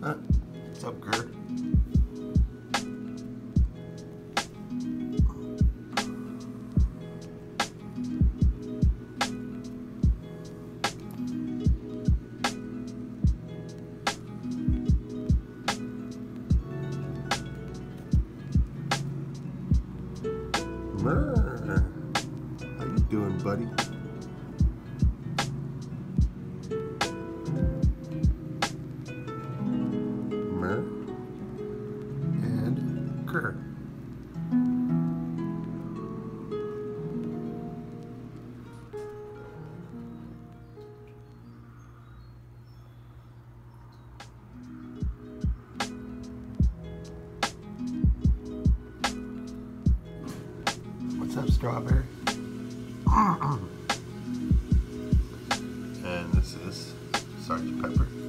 What's up, Kurt? How you doing, buddy? occur. What's up, strawberry? Uh-uh. and this is Sergeant Pepper.